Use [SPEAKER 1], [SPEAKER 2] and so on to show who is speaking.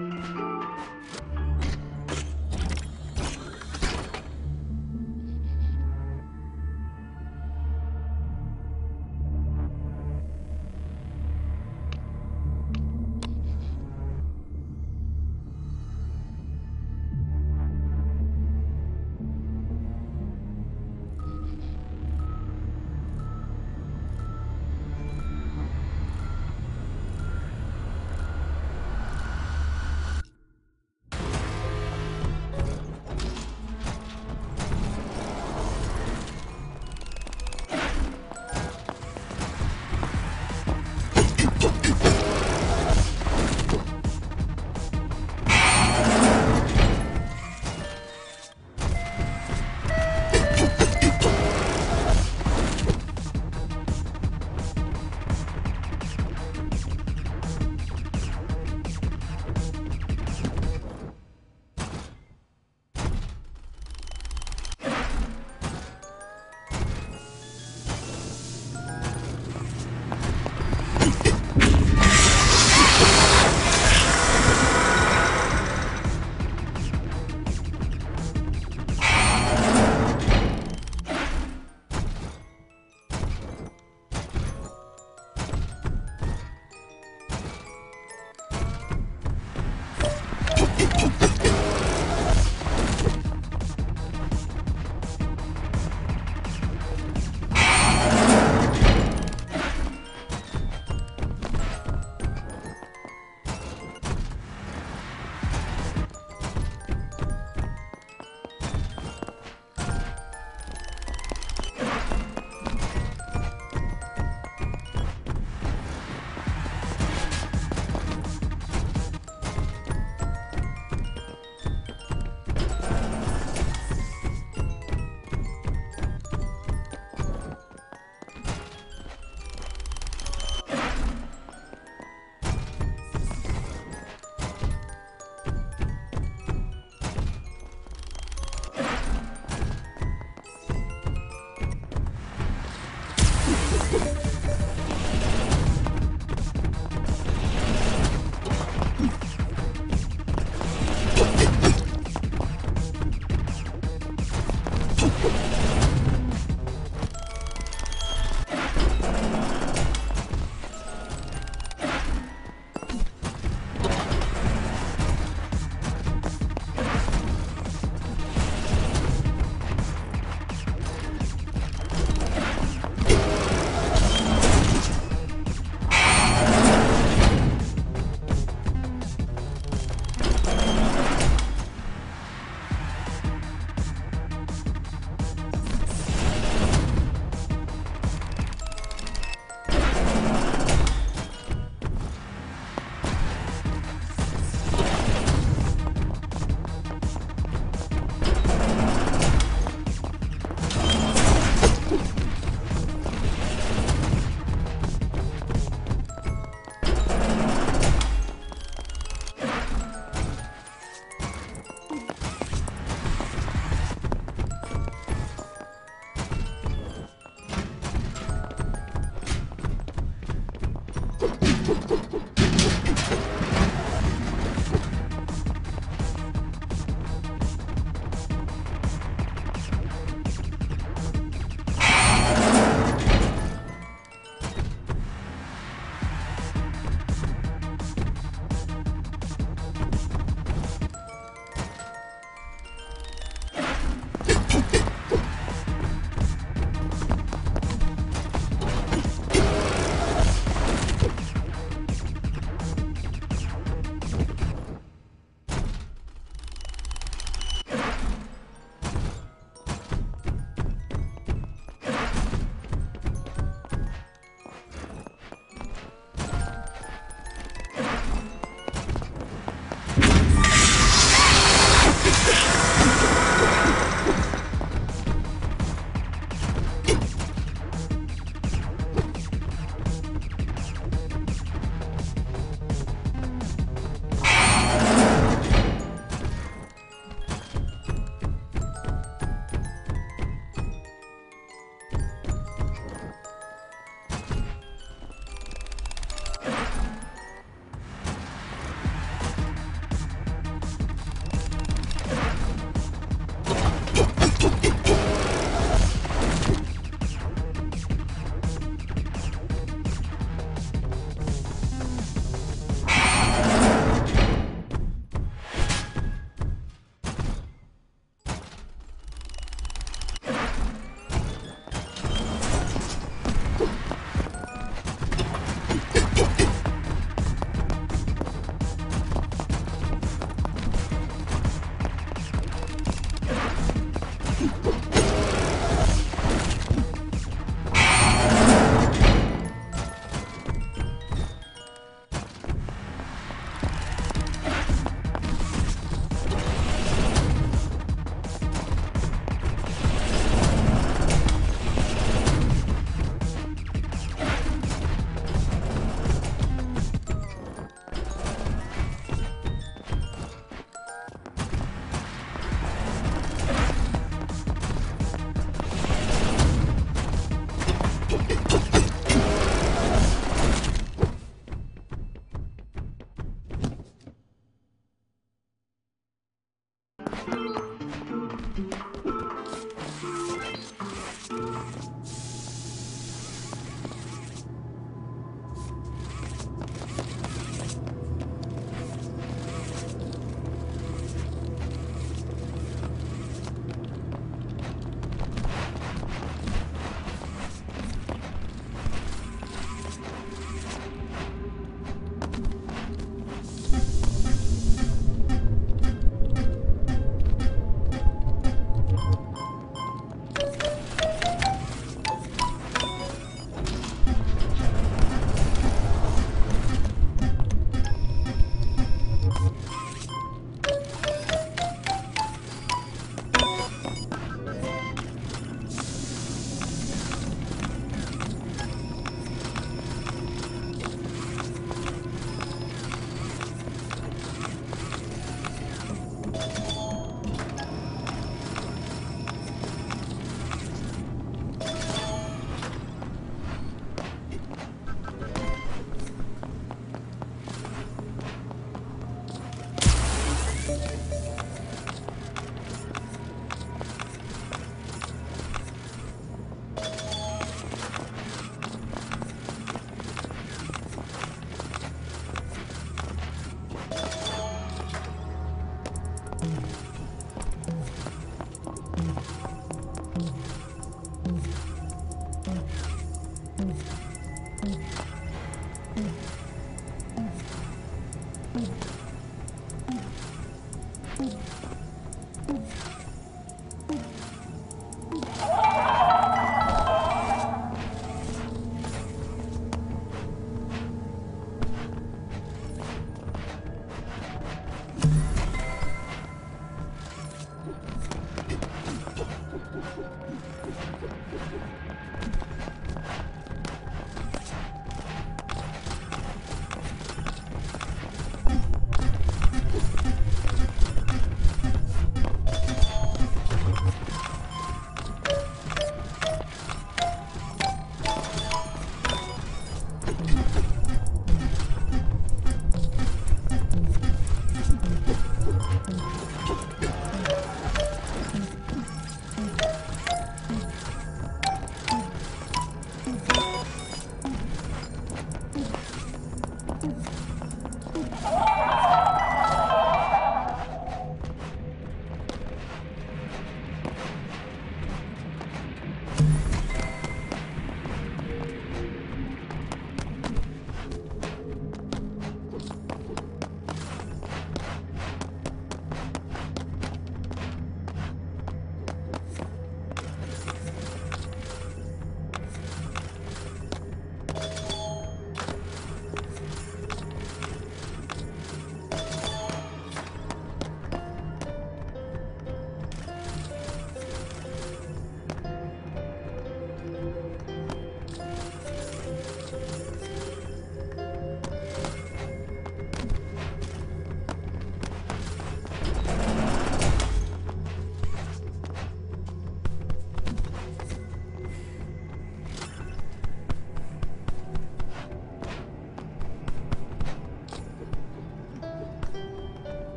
[SPEAKER 1] Música